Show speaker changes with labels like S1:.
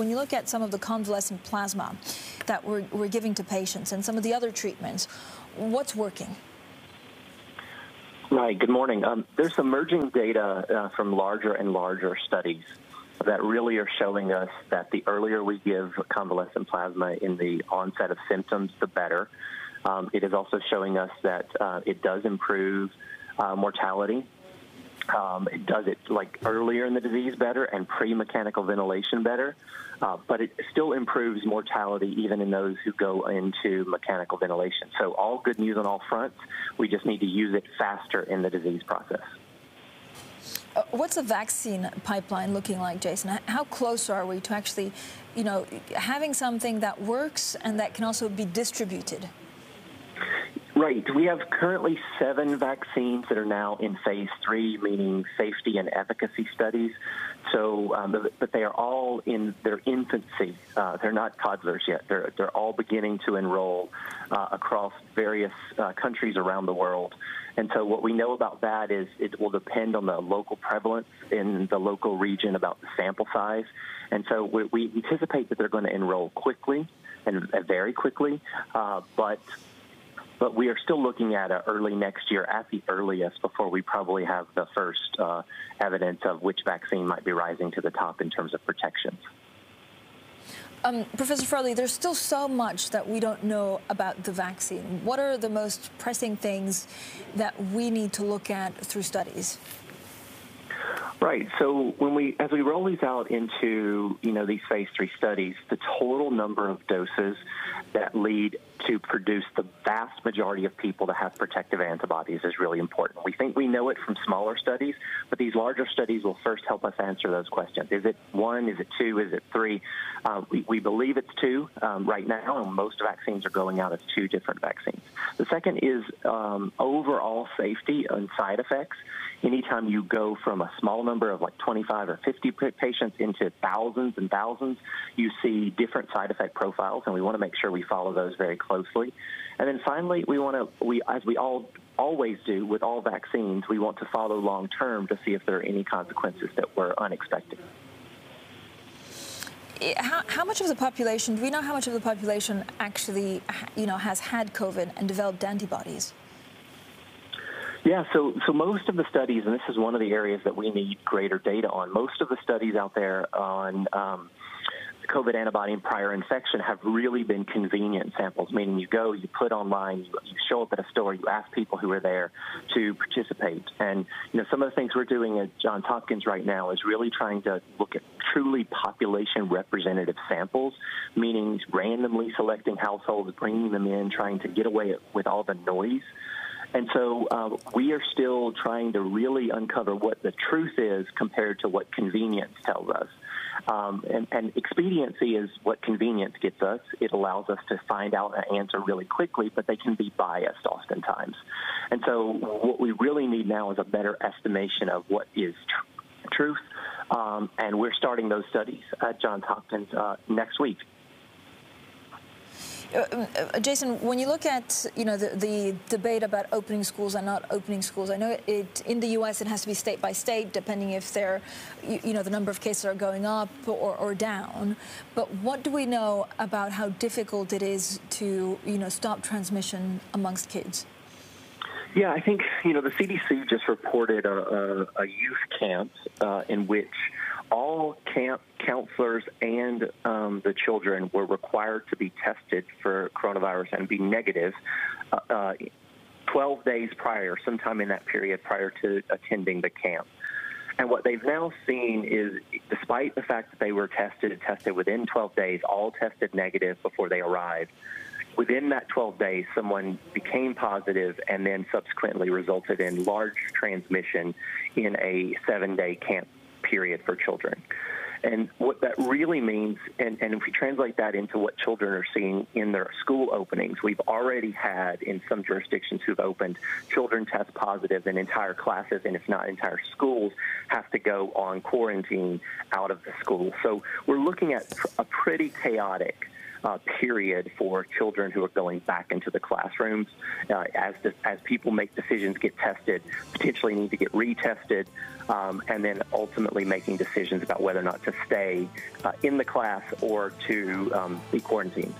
S1: when you look at some of the convalescent plasma that we're, we're giving to patients and some of the other treatments, what's working?
S2: Right, good morning. Um, there's emerging data uh, from larger and larger studies that really are showing us that the earlier we give convalescent plasma in the onset of symptoms, the better. Um, it is also showing us that uh, it does improve uh, mortality. Um, it does it like earlier in the disease better and pre-mechanical ventilation better, uh, but it still improves mortality even in those who go into mechanical ventilation. So all good news on all fronts. We just need to use it faster in the disease process.
S1: Uh, what's the vaccine pipeline looking like, Jason? How close are we to actually, you know, having something that works and that can also be distributed?
S2: Right. We have currently seven vaccines that are now in phase three, meaning safety and efficacy studies. So, um, but they are all in their infancy. Uh, they're not toddlers yet. They're they're all beginning to enroll uh, across various uh, countries around the world. And so, what we know about that is it will depend on the local prevalence in the local region about the sample size. And so, we, we anticipate that they're going to enroll quickly and very quickly, uh, but but we are still looking at early next year at the earliest before we probably have the first uh, evidence of which vaccine might be rising to the top in terms of protection.
S1: Um, Professor Farley, there's still so much that we don't know about the vaccine. What are the most pressing things that we need to look at through studies?
S2: Right. So when we, as we roll these out into, you know, these phase three studies, the total number of doses that lead to produce the vast majority of people to have protective antibodies is really important. We think we know it from smaller studies, but these larger studies will first help us answer those questions. Is it one? Is it two? Is it three? Uh, we, we, believe it's two um, right now, and most vaccines are going out as two different vaccines. The second is um, overall safety and side effects. Anytime you go from a small number of like 25 or 50 patients into thousands and thousands, you see different side effect profiles, and we want to make sure we follow those very closely. And then finally, we want to, we as we all always do with all vaccines, we want to follow long term to see if there are any consequences that were unexpected.
S1: Eh, how, how, much of the population, do we know how much of the population actually, you know, has had COVID and developed antibodies?
S2: Yeah, so so most of the studies, and this is one of the areas that we need greater data on. Most of the studies out there on um, COVID antibody and prior infection have really been convenient samples, meaning you go, you put online, you, you show up at a store, you ask people who are there to participate. And you know, some of the things we're doing at Johns Hopkins right now is really trying to look at truly population representative samples, meaning randomly selecting households, bringing them in, trying to get away with all the noise and so uh, we are still trying to really uncover what the truth is compared to what convenience tells us. Um, and, and, expediency is what convenience gets us. It allows us to find out an answer really quickly, but they can be biased oftentimes. And so what we really need now is a better estimation of what is tr- truth. Um, and we're starting those studies at Johns Hopkins uh, next week.
S1: Uh, uh, Jason, when you look at you know the, the, debate about opening schools and not opening schools, I know it in the U.S. it has to be state by state, depending if they're you, you know the number of cases are going up or, or down. But what do we know about how difficult it is to you know stop transmission amongst kids?
S2: Yeah, I think you know the CDC just reported a, a, a youth camp uh, in which all camp counselors and um, the children were required to be tested for coronavirus and be negative uh, uh, 12 days prior, sometime in that period prior to attending the camp. And what they've now seen is, despite the fact that they were tested and tested within 12 days, all tested negative before they arrived, within that 12 days, someone became positive and then subsequently resulted in large transmission in a seven day camp period for children. And what that really means, and, and if we translate that into what children are seeing in their school openings, we've already had in some jurisdictions who've opened children test positive and entire classes, and if not entire schools, have to go on quarantine out of the school. So we're looking at a pretty chaotic uh, period for children who are going back into the classrooms. Uh, as the, as people make decisions, get tested, potentially need to get retested, um, and then ultimately making decisions about whether or not to stay uh, in the class or to um, be quarantined.